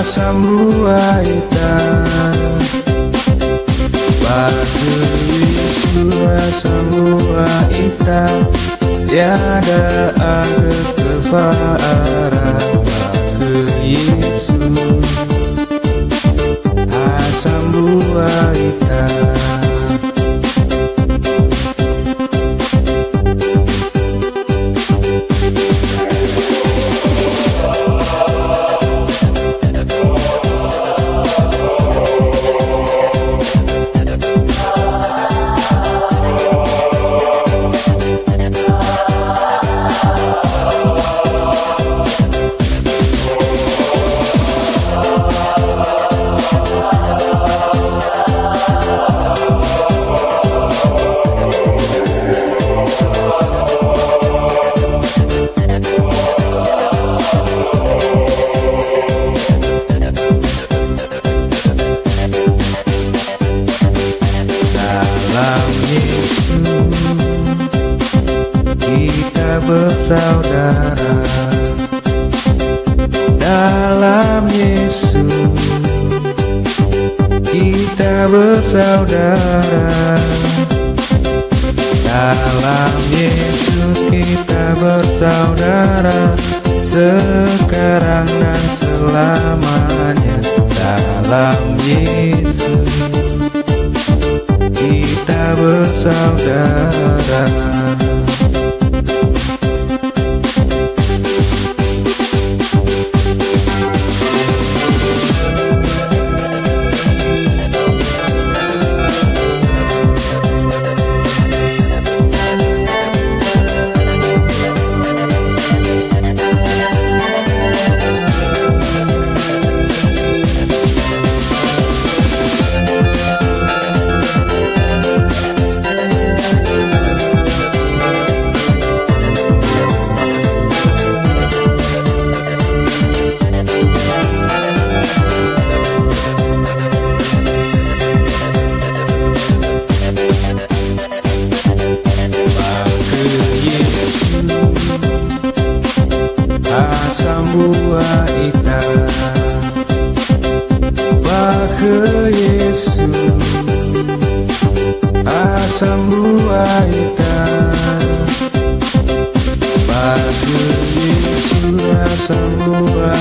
Yesus asam buah hitam Tiada ada kefaharan Batu kita bersaudara dalam Yesus. Kita bersaudara dalam Yesus. Kita bersaudara sekarang dan selamanya dalam Yesus. Kita bersaudara ke Yesus. Asam buah hitam. Pak Yesus asam buah.